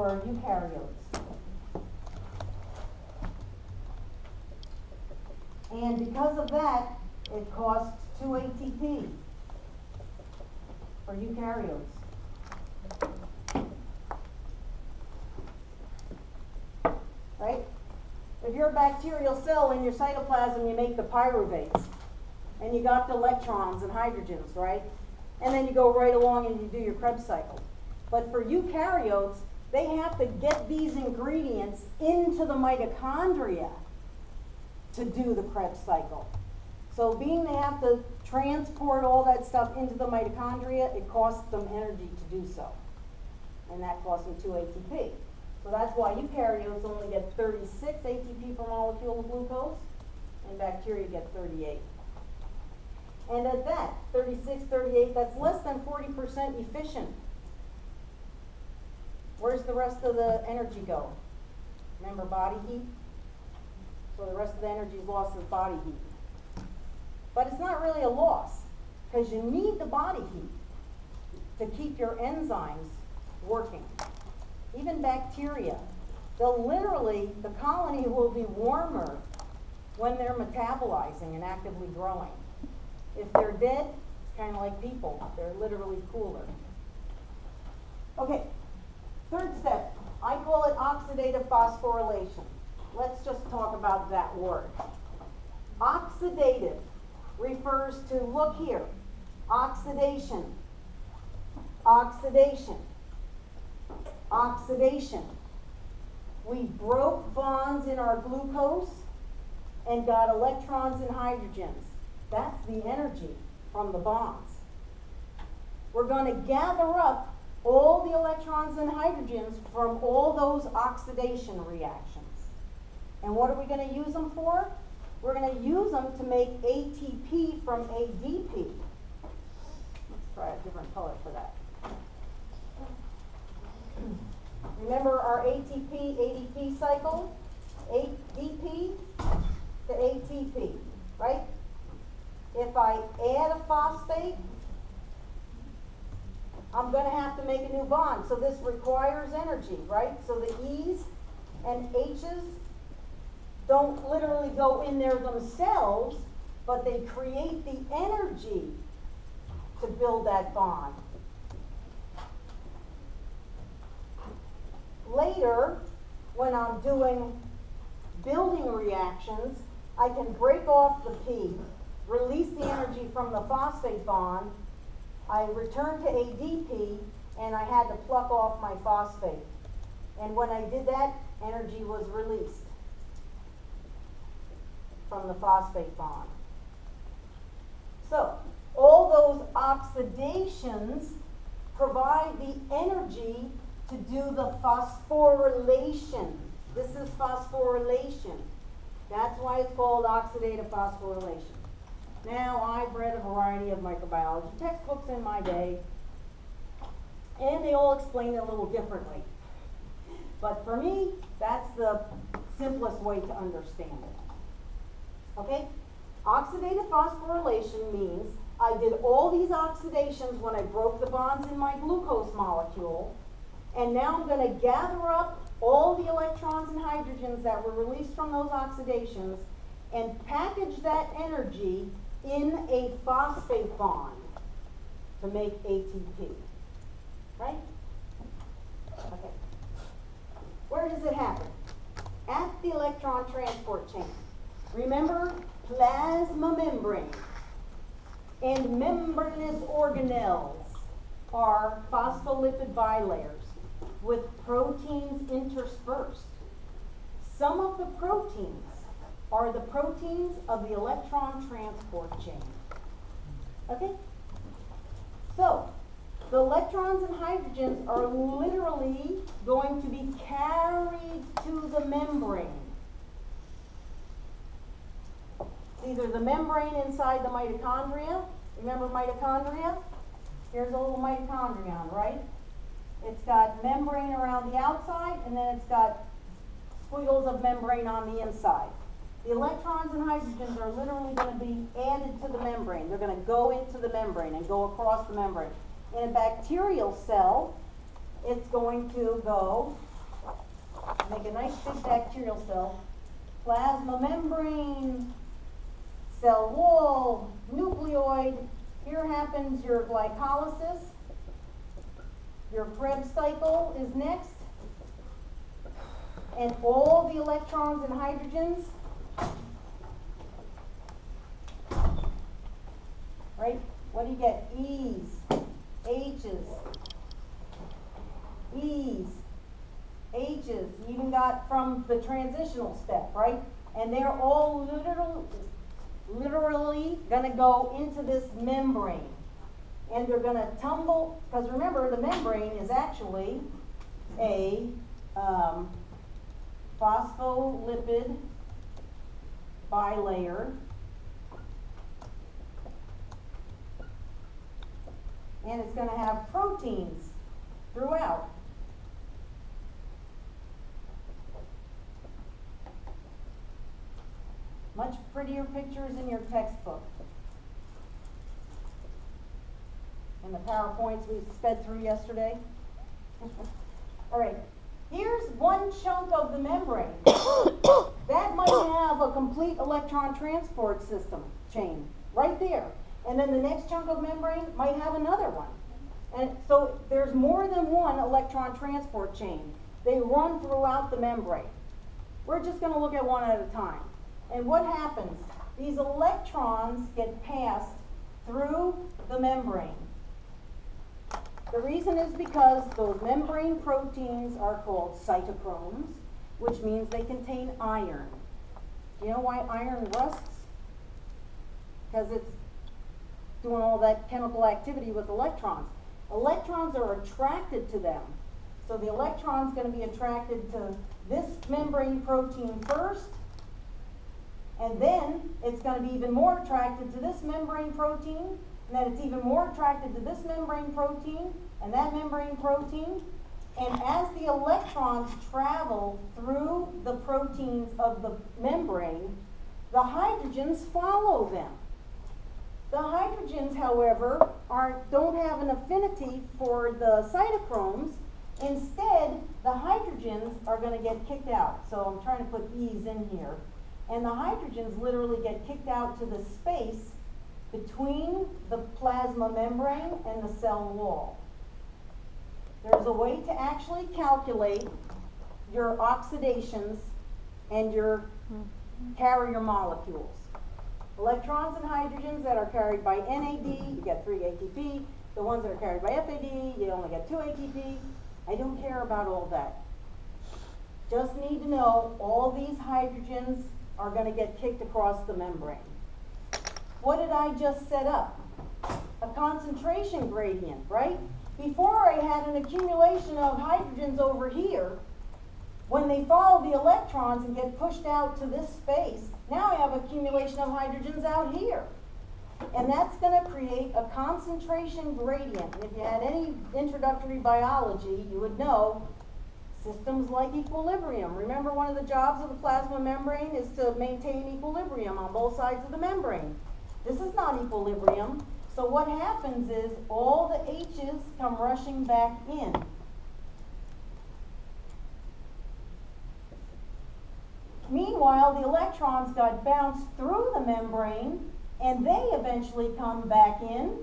for eukaryotes. And because of that, it costs two ATP for eukaryotes. Right? If you're a bacterial cell in your cytoplasm, you make the pyruvates. And you got the electrons and hydrogens, right? And then you go right along and you do your Krebs cycle. But for eukaryotes, they have to get these ingredients into the mitochondria to do the Krebs cycle. So being they have to transport all that stuff into the mitochondria, it costs them energy to do so. And that costs them 2 ATP. So that's why eukaryotes only get 36 ATP per molecule of glucose, and bacteria get 38. And at that, 36, 38, that's less than 40% efficient. Where's the rest of the energy go? Remember body heat? So the rest of the energy is lost as body heat. But it's not really a loss, because you need the body heat to keep your enzymes working. Even bacteria, they'll literally, the colony will be warmer when they're metabolizing and actively growing. If they're dead, it's kind of like people, they're literally cooler. Okay, third step, I call it oxidative phosphorylation. Let's just talk about that word. Oxidative refers to, look here, oxidation, oxidation, oxidation. We broke bonds in our glucose and got electrons and hydrogens. That's the energy from the bonds. We're going to gather up all the electrons and hydrogens from all those oxidation reactions. And what are we going to use them for? We're going to use them to make ATP from ADP. Let's try a different color for that. Remember our ATP, ADP cycle? ADP to ATP, right? If I add a phosphate, I'm going to have to make a new bond. So this requires energy, right? So the E's and H's don't literally go in there themselves, but they create the energy to build that bond. Later, when I'm doing building reactions, I can break off the P, release the energy from the phosphate bond, I returned to ADP, and I had to pluck off my phosphate. And when I did that, energy was released from the phosphate bond. So, all those oxidations provide the energy to do the phosphorylation. This is phosphorylation. That's why it's called oxidative phosphorylation. Now, I've read a variety of microbiology textbooks in my day, and they all explain it a little differently. But for me, that's the simplest way to understand it. Okay? Oxidative phosphorylation means I did all these oxidations when I broke the bonds in my glucose molecule, and now I'm going to gather up all the electrons and hydrogens that were released from those oxidations and package that energy in a phosphate bond to make ATP. Right? Okay. Where does it happen? At the electron transport chain. Remember, plasma membrane and membranous organelles are phospholipid bilayers with proteins interspersed. Some of the proteins are the proteins of the electron transport chain. Okay? So, the electrons and hydrogens are literally going to be carried to the membrane. It's either the membrane inside the mitochondria. Remember mitochondria? Here's a little mitochondrion, right? It's got membrane around the outside, and then it's got squiggles of membrane on the inside. The electrons and hydrogens are literally going to be added to the membrane. They're going to go into the membrane and go across the membrane. In a bacterial cell, it's going to go make a nice big bacterial cell, plasma membrane, cell wall, nucleoid. Here happens your glycolysis. Your Krebs cycle is next. And all the electrons and hydrogens, right? What do you get? E's, H's, E's, H's. You even got from the transitional step, right? And they're all literal, literally going to go into this membrane. And they're going to tumble, because remember, the membrane is actually a um, phospholipid bilayer. And it's going to have proteins throughout. Much prettier pictures in your textbook. And the PowerPoints we sped through yesterday. All right, here's one chunk of the membrane. that might have a complete electron transport system chain right there. And then the next chunk of membrane might have another one. And so there's more than one electron transport chain. They run throughout the membrane. We're just going to look at one at a time. And what happens? These electrons get passed through the membrane. The reason is because those membrane proteins are called cytochromes, which means they contain iron. Do you know why iron rusts? Because it's doing all that chemical activity with electrons. Electrons are attracted to them. So the electron's going to be attracted to this membrane protein first, and then it's going to be even more attracted to this membrane protein, and then it's even more attracted to this membrane protein and that membrane protein. And as the electrons travel through the proteins of the membrane, the hydrogens follow them. The hydrogens, however, are, don't have an affinity for the cytochromes. Instead, the hydrogens are going to get kicked out. So I'm trying to put E's in here and the hydrogens literally get kicked out to the space between the plasma membrane and the cell wall. There's a way to actually calculate your oxidations and your hmm. carrier molecules. Electrons and hydrogens that are carried by NAD, you get 3 ATP. The ones that are carried by FAD, you only get 2 ATP. I don't care about all that. Just need to know all these hydrogens are going to get kicked across the membrane. What did I just set up? A concentration gradient, right? Before I had an accumulation of hydrogens over here. When they follow the electrons and get pushed out to this space, now I have accumulation of hydrogens out here. And that's going to create a concentration gradient. And if you had any introductory biology, you would know Systems like equilibrium. Remember one of the jobs of the plasma membrane is to maintain equilibrium on both sides of the membrane. This is not equilibrium. So what happens is all the H's come rushing back in. Meanwhile, the electrons got bounced through the membrane and they eventually come back in.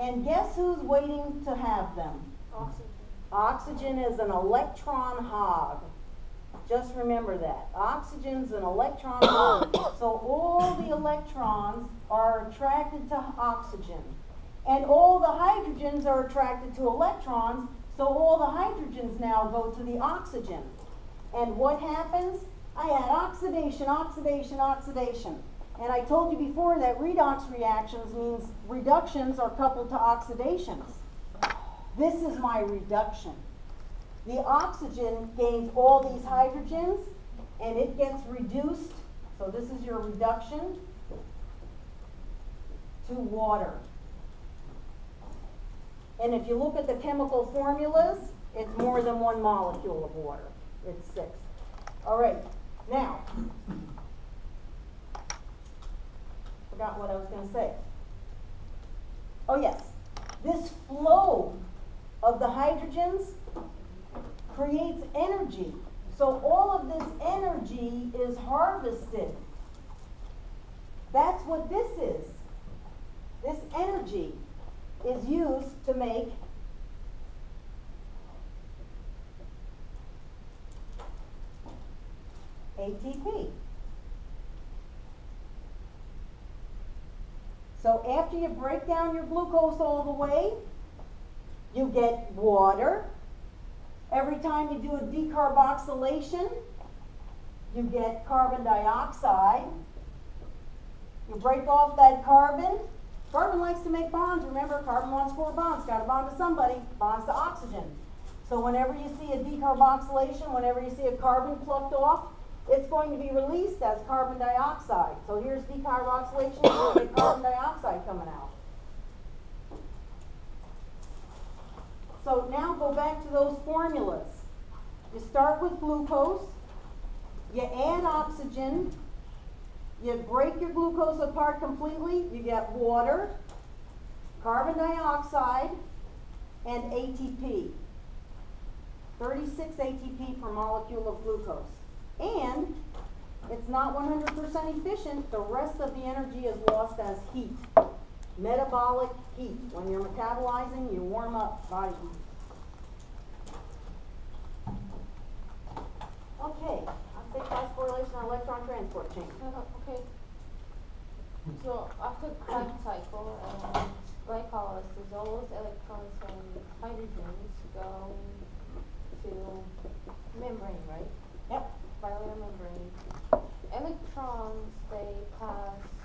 And guess who's waiting to have them? Oxygen. Oxygen is an electron hog. Just remember that. Oxygen's an electron hog. So all the electrons are attracted to oxygen. And all the hydrogens are attracted to electrons, so all the hydrogens now go to the oxygen. And what happens? I had oxidation, oxidation, oxidation. And I told you before that redox reactions means reductions are coupled to oxidations. This is my reduction. The oxygen gains all these hydrogens and it gets reduced. So this is your reduction to water. And if you look at the chemical formulas, it's more than one molecule of water. It's six. All right, now, forgot what I was going to say. Oh, yes, this flow of the hydrogens creates energy. So all of this energy is harvested. That's what this is. This energy is used to make ATP. So after you break down your glucose all the way, you get water. Every time you do a decarboxylation, you get carbon dioxide. You break off that carbon. Carbon likes to make bonds. Remember, carbon wants four bonds. Got to bond to somebody. Bonds to oxygen. So whenever you see a decarboxylation, whenever you see a carbon plucked off, it's going to be released as carbon dioxide. So here's decarboxylation, get carbon dioxide coming out. So now go back to those formulas. You start with glucose, you add oxygen, you break your glucose apart completely, you get water, carbon dioxide, and ATP. 36 ATP per molecule of glucose. And it's not 100% efficient, the rest of the energy is lost as heat. Metabolic heat. When you're metabolizing, you warm up body heat. Okay, I'll say phosphorylation or electron transport chain. Okay. So after Krebs cycle and glycolysis, all those electrons and hydrogens go to membrane, right? Bilayer membrane. Electrons, they pass